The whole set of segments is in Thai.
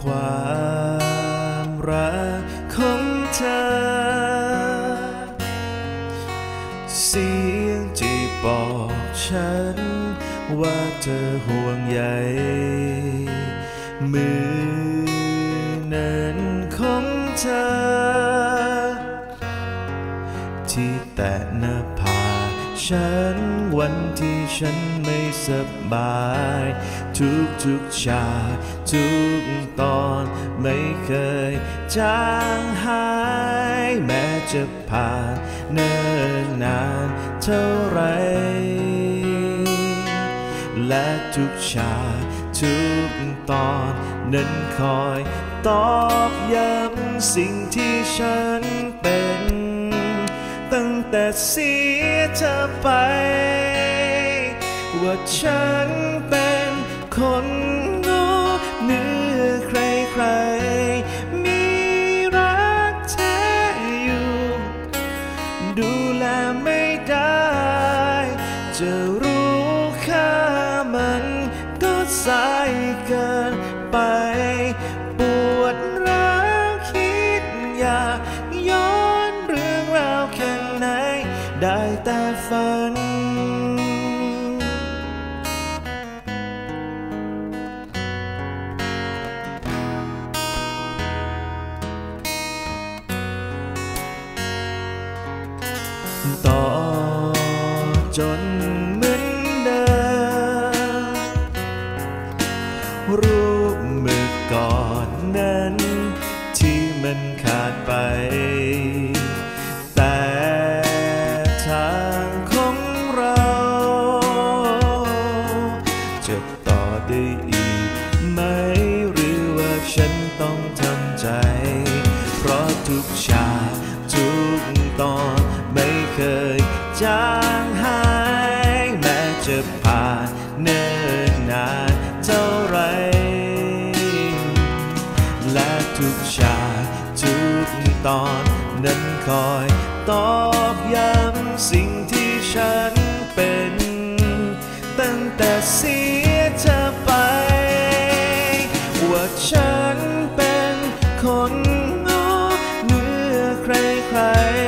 ความรักของเธอ เสียงที่บอกฉัน ว่าเธอห่วงใยมือนั้นของเธอ ที่แตะหน้าผา ฉันวันที่ฉันไม่สบาย ทุกทุกๆฉาทุกตอนไม่เคยจางหาย แม้จะผ่านเนิ่นนานเท่าไร และทุกฉาทุกตอนนั้นคอยตอกย้ำสิ่งที่ฉันเป็น ตั้งแต่เสียเธอไป ว่าฉันเป็นคนง่เหนือใครๆมีรักแท้อยู่ ดูแลไม่ได้ จะรู้ค่ามันก็สายเกินไป ปวดร้าวคิดอยากย้อน ได้แต่ฝัน ต่อจนเหมือนเดิมรูปเมื่อก่อนนั้น ที่มันขาดไปางของเรา จะต่อได้อีกไหมหรือว่าฉันต้องทำใจ เพราะทุกฉากทุกตอนไม่เคยจางหาย แม้จะผ่านเนิ่นนานเท่าไร และทุกฉากทุกตอน นั้นคอยตอกย้ำสิ่งที่ฉันเป็น ตั้งแต่เสียเธอไป ว่าฉันเป็นคนโง่เหนือใครๆ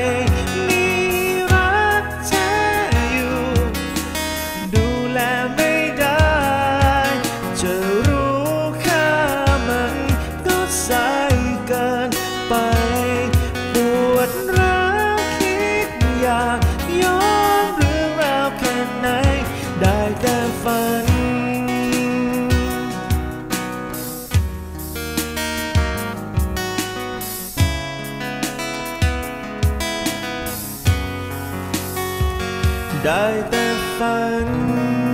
ได้แต่ฝัน